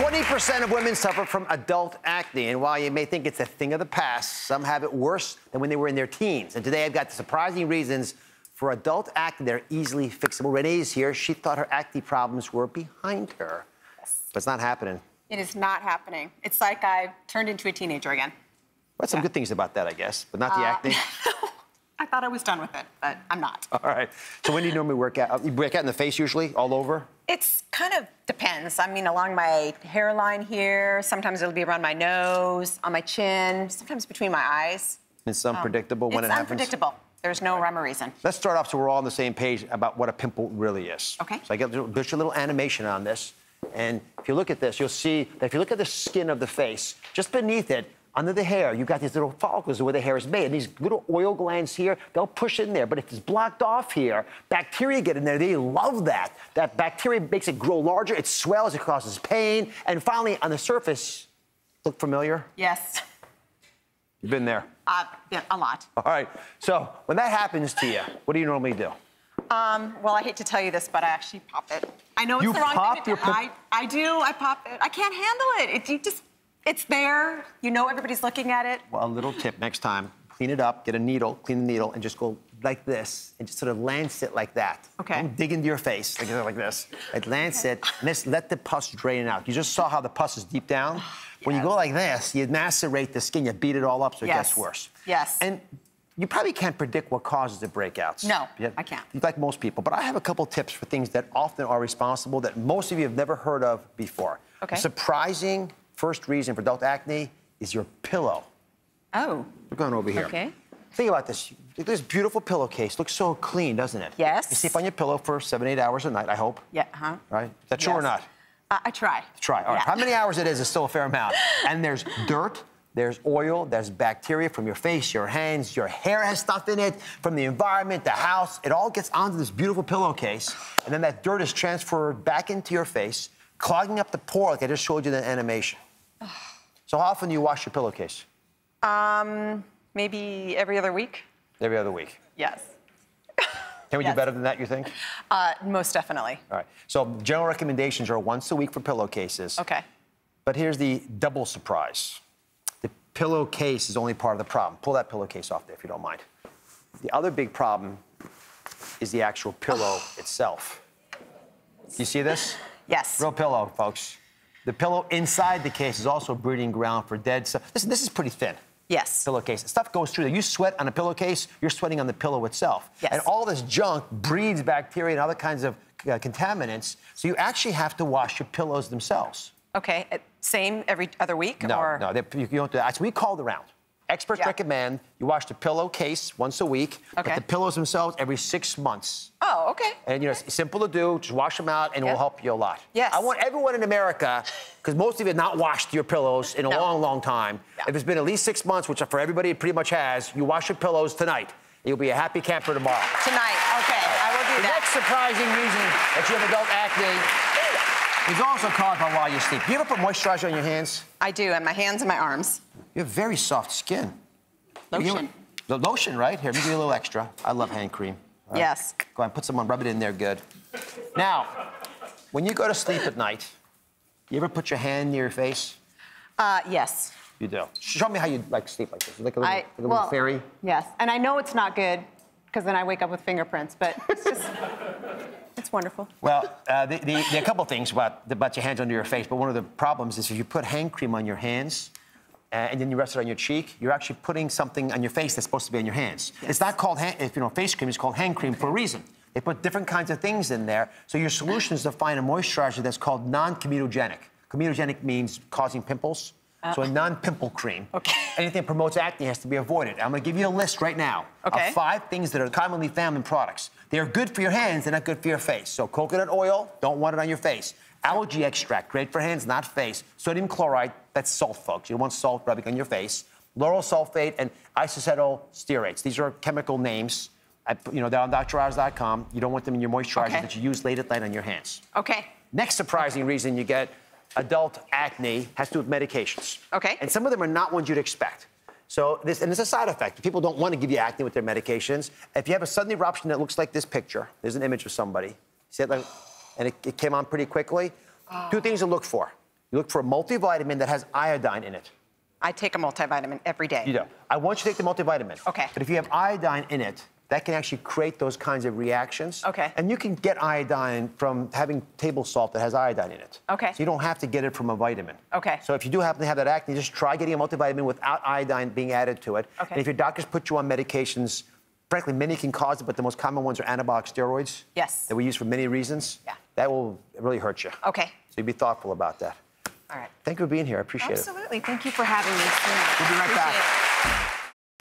20% of women suffer from adult acne, and while you may think it's a thing of the past, some have it worse than when they were in their teens. And today I've got the surprising reasons for adult acne that are easily fixable. Renee is here. She thought her acne problems were behind her, but it's not happening. It is not happening. It's like I turned into a teenager again. Well, some Yeah. good things about that, I guess, but not the Uh, acne. I thought I was done with it, but I'm not. All right. So when do you normally work out? You work out in the face usually, all over? It's kind of depends. I mean, along my hairline here, sometimes it'll be around my nose, on my chin, sometimes between my eyes. It's um, unpredictable when it's it happens. unpredictable. There's no rhyme or reason. Let's start off so we're all on the same page about what a pimple really is. Okay. So I get just a little animation on this. And if you look at this, you'll see that if you look at the skin of the face, just beneath it, under the hair, you've got these little follicles where the hair is made. And these little oil glands here, they'll push in there. But if it's blocked off here, bacteria get in there. They love that. That bacteria makes it grow larger, it swells, it causes pain. And finally, on the surface, look familiar? Yes, You've been there. uh, yeah, a lot. All right. So when that happens to you, what do you normally do? Um, well, I hate to tell you this, but I actually pop it. I know it's You the wrong pop thing to your I, I do. I pop it. I can't handle it. It you just, it's there. You know everybody's looking at it. Well, a little tip next time, clean it up, get a needle, clean the needle, and just go like this, and just sort of lance it like that. Okay. Don't dig into your face, like, like this. Like lance it, and just let the pus drain out. You just saw how the pus is deep down. When you go like this, you macerate the skin, you beat it all up so it Yes. gets worse. Yes. And you probably can't predict what causes the breakouts. No, Yeah, I can't. Like most people, but I have a couple tips for things that often are responsible that most of you have never heard of before. Okay. A surprising first reason for adult acne is your pillow. Oh, We're going over here. Okay. Think about this. This beautiful pillowcase looks so clean, doesn't it? Yes. You sleep on your pillow for seven, eight hours a night, I hope. yeah, huh? Right? Is that true or not? Uh, I try. Try. All right. Yeah. How many hours it is is still a fair amount. And there's dirt, there's oil, there's bacteria from your face, your hands, your hair has stuff in it, from the environment, the house. It all gets onto this beautiful pillowcase. And then that dirt is transferred back into your face, clogging up the pore like I just showed you in the animation. So how often do you wash your pillowcase? Um, maybe every other week. Every other week. Yes. Can we Yes. do better than that, you think? Uh, most definitely. All right. So general recommendations are once a week for pillowcases. Okay. But here's the double surprise. The pillowcase is only part of the problem. Pull that pillowcase off there if you don't mind. The other big problem is the actual pillow itself. You see this? Yes. Real pillow, folks. The pillow inside the case is also a breeding ground for dead stuff. Listen, this is pretty thin. Yes. Pillowcase. Stuff goes through there. You sweat on a pillowcase, you're sweating on the pillow itself. Yes. And all this junk breeds bacteria and other kinds of uh, contaminants. So you actually have to wash your pillows themselves. Okay. uh, Same every other week, No, or no, you don't do that. So we called around. Experts Yeah. recommend you wash the pillowcase once a week, but the pillows themselves every six months. Oh, okay. And you know, it's simple to do. Just wash them out, and it will help you a lot. Yes. I want everyone in America, because most of you have not washed your pillows in a No. long, long time. No. If it's been at least six months, which for everybody it pretty much has, you wash your pillows tonight. You'll be a happy camper tomorrow. Tonight. Okay, I will do The that. next surprising reason that you have adult acne is also caused by while you sleep. Do you ever put moisturizer on your hands? I do, and my hands and my arms. You have very soft skin. You Lotion. the lotion, right? Here, give you a little extra. I love hand cream. Right. Yes. Go ahead, and put some on, rub it in there good. Now, when you go to sleep at night, you ever put your hand near your face? Uh, yes. You do. Show me how you like sleep like this. Like a little, I like a little well, fairy. Yes, and I know it's not good because then I wake up with fingerprints, but it's just it's wonderful. Well, uh, the, the, there are a couple things about, about your hands under your face, but one of the problems is if you put hand cream on your hands Uh, and then you rest it on your cheek, you're actually putting something on your face that's supposed to be on your hands. It's not called hand, if you know face cream, it's called hand cream for a reason. They put different kinds of things in there, so your solution is to find a moisturizer that's called non-comedogenic. Comedogenic means causing pimples. Uh, so a non-pimple cream. Okay. Anything that promotes acne has to be avoided. I'm going to give you a list right now Okay. of five things that are commonly found in products. They are good for your hands, they're not good for your face. So coconut oil, don't want it on your face. Algae extract, great for hands, not face. Sodium chloride, that's salt, folks. You don't want salt rubbing on your face. Lauryl sulfate and isocetyl stearates. These are chemical names. I, you know, they're on DrOz.com. You don't want them in your moisturizer Okay. that you use late at night on your hands. Okay. Next surprising reason you get adult acne has to do with medications. Okay. And some of them are not ones you'd expect. So this, and it's a side effect. People don't want to give you acne with their medications. If you have a sudden eruption that looks like this picture, there's an image of somebody. See it like, and it, it came on pretty quickly. Two things to look for. You look for a multivitamin that has iodine in it. I take a multivitamin every day. You do. I want you to take the multivitamin. Okay. But if you have iodine in it, that can actually create those kinds of reactions. Okay. And you can get iodine from having table salt that has iodine in it. Okay. So you don't have to get it from a vitamin. Okay. So if you do happen to have that acne, just try getting a multivitamin without iodine being added to it. Okay. And if your doctors put you on medications, frankly, many can cause it, but the most common ones are anabolic steroids. Yes. That we use for many reasons. Yeah. That will really hurt you. Okay. So you be thoughtful about that. All right. Thank you for being here. I appreciate it. Absolutely. Thank you for having me. We'll be right back. It.